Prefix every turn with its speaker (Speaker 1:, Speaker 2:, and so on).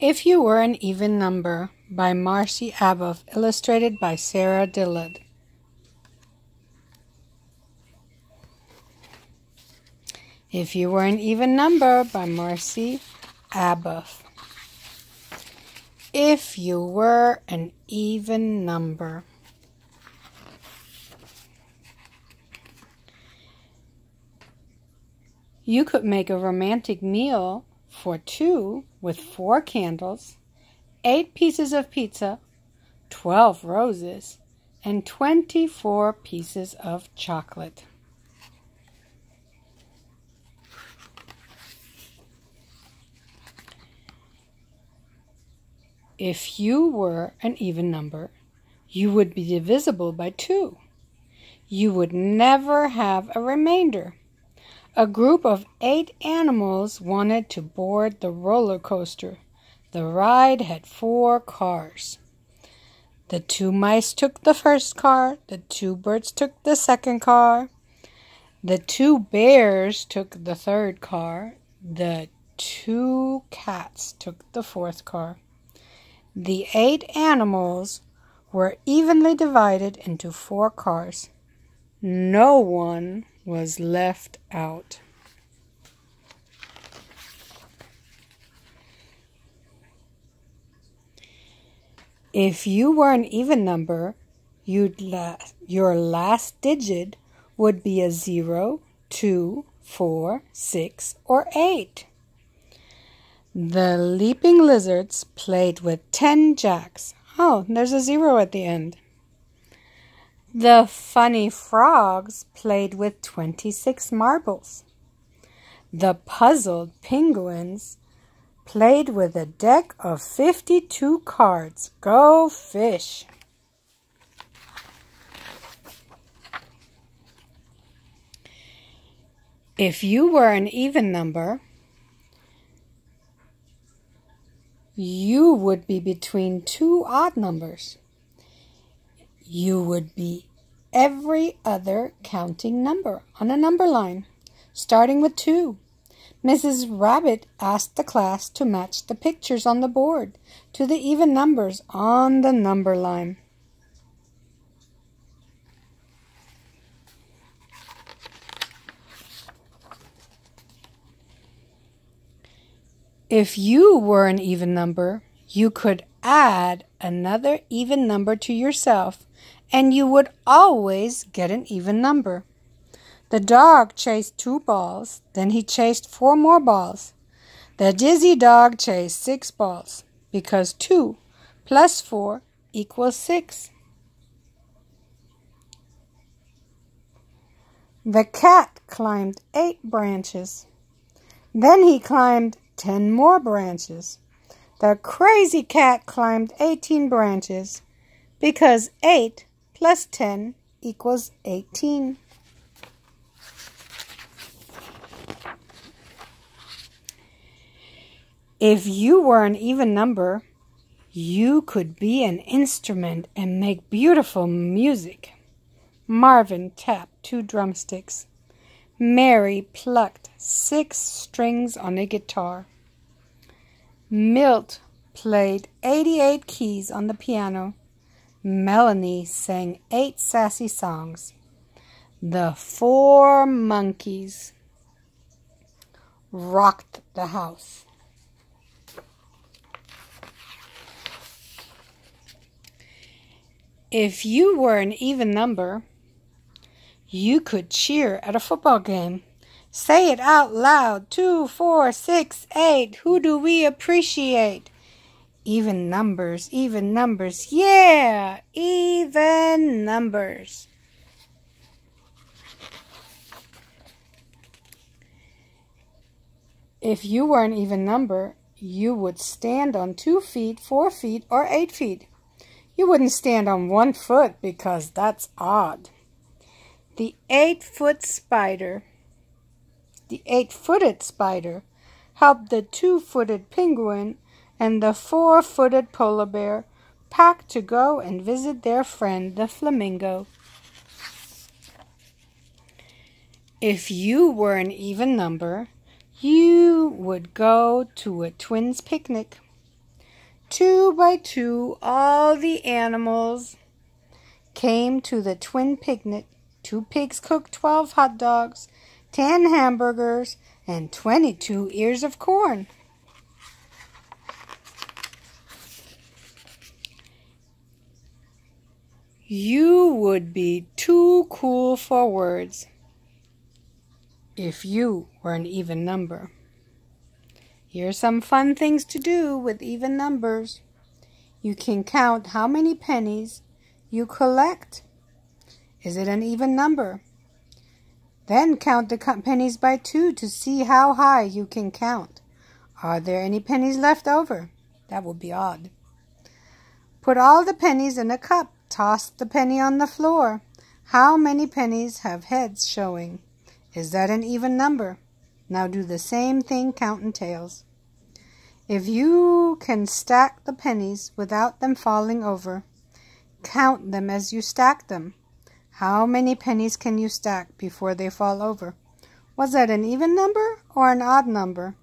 Speaker 1: If You Were an Even Number by Marcy Aboff, illustrated by Sarah Dillard. If You Were an Even Number by Marcy Aboff. If you were an even number. You could make a romantic meal for two with four candles, eight pieces of pizza, 12 roses, and 24 pieces of chocolate. If you were an even number, you would be divisible by two. You would never have a remainder. A group of eight animals wanted to board the roller coaster. The ride had four cars. The two mice took the first car, the two birds took the second car, the two bears took the third car, the two cats took the fourth car. The eight animals were evenly divided into four cars. No one was left out. If you were an even number, you'd la- your last digit would be a zero, two, four, six, or 8. The leaping lizards played with 10 jacks. Oh, there's a zero at the end. The funny frogs played with 26 marbles. The puzzled penguins played with a deck of 52 cards. Go fish! If you were an even number, you would be between two odd numbers you would be every other counting number on a number line, starting with 2. Mrs. Rabbit asked the class to match the pictures on the board to the even numbers on the number line. If you were an even number, you could add another even number to yourself and you would always get an even number. The dog chased two balls, then he chased four more balls. The dizzy dog chased six balls because two plus four equals six. The cat climbed eight branches. Then he climbed ten more branches. The crazy cat climbed 18 branches because 8 plus 10 equals 18. If you were an even number, you could be an instrument and make beautiful music. Marvin tapped two drumsticks. Mary plucked six strings on a guitar. Milt played 88 keys on the piano. Melanie sang eight sassy songs. The four monkeys rocked the house. If you were an even number, you could cheer at a football game. Say it out loud. Two, four, six, eight. Who do we appreciate? Even numbers, even numbers. Yeah, even numbers. If you were an even number, you would stand on two feet, four feet, or eight feet. You wouldn't stand on one foot because that's odd. The eight foot spider, the eight footed spider, helped the two footed penguin and the four footed polar bear packed to go and visit their friend the flamingo. If you were an even number, you would go to a twins picnic. Two by two, all the animals came to the twin picnic. Two pigs cooked 12 hot dogs, 10 hamburgers, and 22 ears of corn. You would be too cool for words if you were an even number. Here's some fun things to do with even numbers. You can count how many pennies you collect. Is it an even number? Then count the pennies by two to see how high you can count. Are there any pennies left over? That would be odd. Put all the pennies in a cup. Toss the penny on the floor. How many pennies have heads showing? Is that an even number? Now do the same thing counting tails. If you can stack the pennies without them falling over, count them as you stack them. How many pennies can you stack before they fall over? Was that an even number or an odd number?